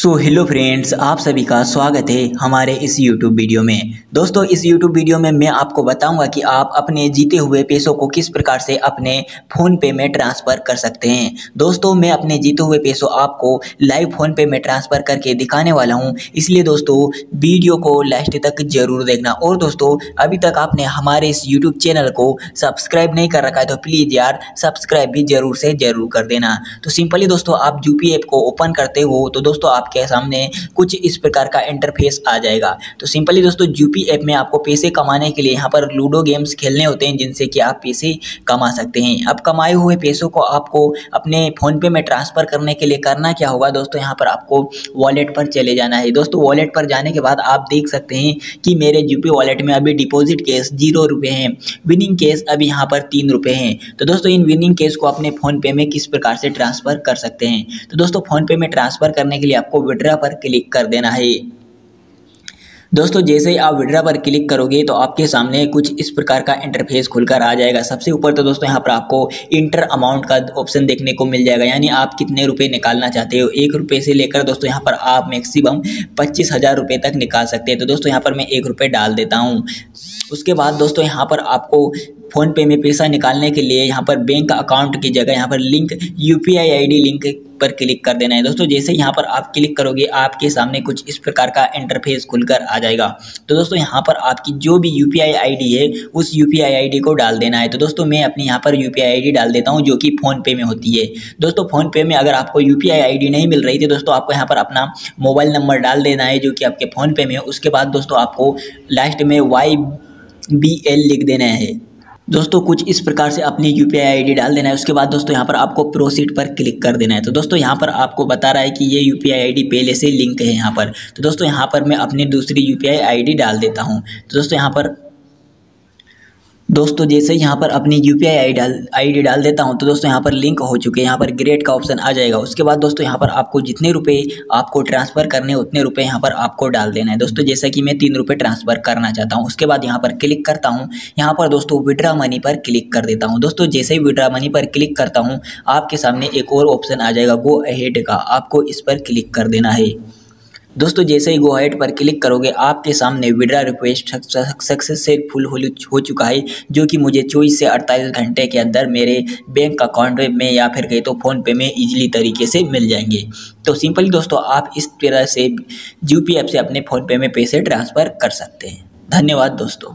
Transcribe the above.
So hello friends, आप सभी का स्वागत है हमारे इस यूट्यूब वीडियो में। दोस्तों, इस यूट्यूब वीडियो में मैं आपको बताऊँगा कि आप अपने जीते हुए पैसों को किस प्रकार से अपने फ़ोन पे में ट्रांसफ़र कर सकते हैं। दोस्तों, मैं अपने जीते हुए पैसों आपको लाइव फ़ोन पे में ट्रांसफ़र करके दिखाने वाला हूँ। इसलिए दोस्तों, वीडियो को लास्ट तक ज़रूर देखना। और दोस्तों, अभी तक आपने हमारे इस यूट्यूब चैनल को सब्सक्राइब नहीं कर रखा है तो प्लीज़ यार, सब्सक्राइब भी ज़रूर से ज़रूर कर देना। तो सिंपली दोस्तों, आप यू ऐप को ओपन करते हो तो दोस्तों आपके सामने कुछ इस प्रकार का इंटरफेस आ जाएगा। तो सिंपली दोस्तों यूपी ऐप में आपको पैसे कमाने के लिए यहाँ पर लूडो गेम्स खेलने होते हैं, जिनसे कि आप पैसे कमा सकते हैं। अब कमाए हुए पैसों को आपको अपने फ़ोनपे में ट्रांसफ़र करने के लिए करना क्या होगा दोस्तों? यहाँ पर आपको वॉलेट पर चले जाना है। दोस्तों वॉलेट पर जाने के बाद आप देख सकते हैं कि मेरे यूपी वॉलेट में अभी डिपॉजिट केस ज़ीरो रुपये हैं। विनिंग केस अभी यहाँ पर तीन रुपये हैं। तो दोस्तों, इन विनिंग केस को अपने फ़ोनपे में किस प्रकार से ट्रांसफ़र कर सकते हैं? तो दोस्तों फ़ोनपे में ट्रांसफ़र करने के लिए आपको विड्रा पर क्लिक कर देना है। दोस्तों, जैसे ही आप विड्रा पर क्लिक करोगे तो आपके सामने कुछ इस प्रकार का इंटरफेस खुलकर आ जाएगा। सबसे ऊपर तो दोस्तों, यहाँ पर आपको इंटर अमाउंट का ऑप्शन देखने को मिल जाएगा। यानी आप कितने रुपए निकालना चाहते हो? एक रुपये से लेकर दोस्तों, यहाँ पर आप मैक्सिमम पच्चीस हज़ार रुपये तक निकाल सकते हैं। तो दोस्तों, यहाँ पर मैं एक रुपये डाल देता हूँ। उसके बाद दोस्तों, यहाँ पर आपको फ़ोन पे में पैसा निकालने के लिए यहाँ पर बैंक अकाउंट की जगह यहाँ पर लिंक यू पी लिंक पर क्लिक कर देना है। दोस्तों, जैसे यहाँ पर आप क्लिक करोगे, आपके सामने कुछ इस प्रकार का इंटरफेस खुलकर आ जाएगा। तो दोस्तों, यहाँ पर आपकी जो भी यू पी है, उस यू पी को डाल देना है। तो दोस्तों, मैं अपनी यहाँ पर यू पी डाल देता हूँ, जो कि फ़ोनपे में होती है। दोस्तों, फ़ोनपे में अगर आपको यू पी नहीं मिल रही थी, दोस्तों, आपको यहाँ पर अपना मोबाइल नंबर डाल देना है, जो कि आपके फ़ोनपे में उसके बाद, दोस्तों, आपको लास्ट में वाई बी एल लिख देना है। दोस्तों, कुछ इस प्रकार से अपनी यू पी डाल देना है। उसके बाद दोस्तों, यहाँ पर आपको प्रोसीड पर क्लिक कर देना है। तो दोस्तों, यहाँ पर आपको बता रहा है कि ये यू पी पहले से लिंक है यहाँ पर। तो दोस्तों, यहाँ पर मैं अपनी दूसरी यू पी डाल देता हूँ। तो दोस्तों, यहाँ पर दोस्तों, जैसे यहाँ पर अपनी यू पी आई डाल आईडी डाल देता हूँ तो दोस्तों यहाँ पर लिंक हो चुके हैं। यहाँ पर ग्रेड का ऑप्शन आ जाएगा। उसके बाद दोस्तों, यहाँ पर आपको जितने रुपए आपको ट्रांसफ़र करने उतने रुपए यहाँ पर आपको डाल देना है। दोस्तों, जैसा कि मैं तीन रुपये ट्रांसफ़र करना चाहता हूँ, उसके बाद यहाँ पर क्लिक करता हूँ। यहाँ पर दोस्तों विड्रा मनी पर क्लिक कर देता हूँ। दोस्तों, जैसे ही विड्रा मनी पर क्लिक करता हूँ, आपके सामने एक और ऑप्शन आ जाएगा गो अहेड का। आपको इस पर क्लिक कर देना है। दोस्तों, जैसे ही गो हेड पर क्लिक करोगे, आपके सामने विड्रा रिक्वेस्ट सक्सेसफुल हो चुका है, जो कि मुझे चौबीस से अड़तालीस घंटे के अंदर मेरे बैंक अकाउंट में या फिर कहीं तो फ़ोनपे में इजीली तरीके से मिल जाएँगे। तो सिंपली दोस्तों, आप इस तरह से यू ऐप से अपने फ़ोनपे में पैसे ट्रांसफ़र कर सकते हैं। धन्यवाद दोस्तों।